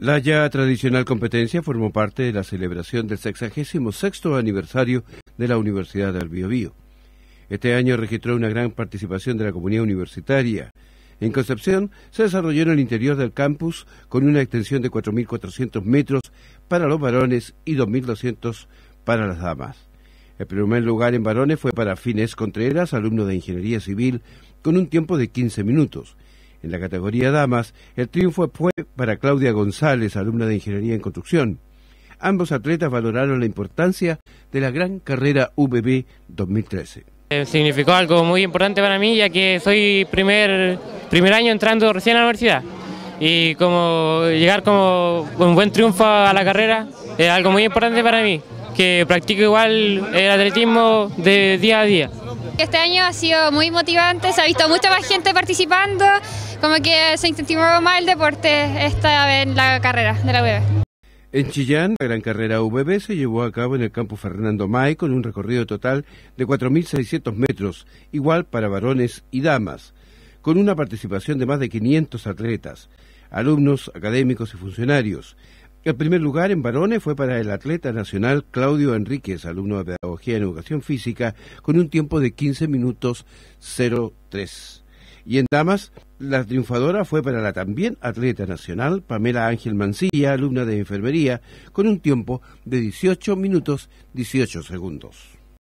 La ya tradicional competencia formó parte de la celebración del 66 aniversario de la Universidad del Biobío. Este año registró una gran participación de la comunidad universitaria. En Concepción se desarrolló en el interior del campus con una extensión de 4.400 metros para los varones y 2.200 para las damas. El primer lugar en varones fue para Fines Contreras, alumno de Ingeniería Civil, con un tiempo de 15 minutos. En la categoría damas, el triunfo fue para Claudia González, alumna de Ingeniería en Construcción. Ambos atletas valoraron la importancia de la gran carrera VB 2013. Eh, significó algo muy importante para mí, ya que soy primer, primer año entrando recién a la universidad. Y como llegar como un buen triunfo a la carrera es algo muy importante para mí, que practico igual el atletismo de día a día. Este año ha sido muy motivante, se ha visto mucha más gente participando, como que se incentivó más el deporte esta vez en la carrera de la UB. En Chillán, la gran carrera UBB se llevó a cabo en el campo Fernando May con un recorrido total de 4.600 metros, igual para varones y damas, con una participación de más de 500 atletas, alumnos, académicos y funcionarios. El primer lugar en varones fue para el atleta nacional Claudio Enríquez, alumno de Pedagogía en Educación Física, con un tiempo de 15 minutos 03. Y en damas, la triunfadora fue para la también atleta nacional Pamela Ángel Mancilla, alumna de enfermería, con un tiempo de 18 minutos 18 segundos.